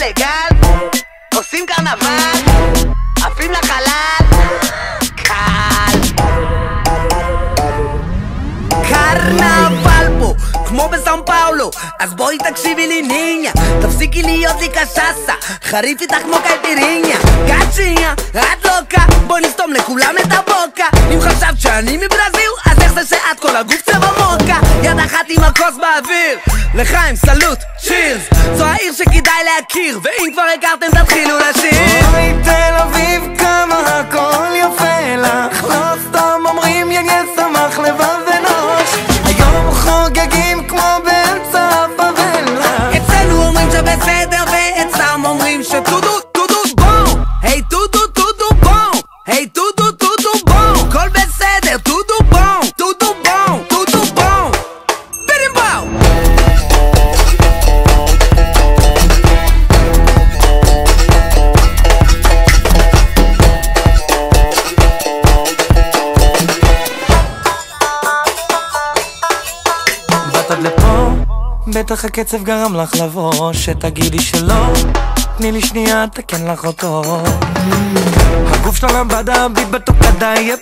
לבן, עפים לחלל, קל. קרנבל פה, כמו בסאום פאולו אז בואי תקשיבי לי ניניה תפסיקי להיות לי קשסה חריף איתך כמו קייפיריניה קצ'יניה, את לוקה בואי נסתום לכולם את הבוקה. אם חשבת שאני מברזיל אז איך זה שאת כל הגוף צבע מוקה? יד אחת עם הכוס באוויר. לחיים סלוט, העיר שכדאי להכיר ואם כבר הכרתם תתחילו לשיר. אוי תל אביב כמה הכל יפה לך. לא סתם אומרים יא יסמך לבב עד לפה, בטח הקצב גרם לך לבוא שתגידי שלא. תני לי שנייה, תקן לך אותו. הגוף שלה למבדה, ביט בטוקדה, יפ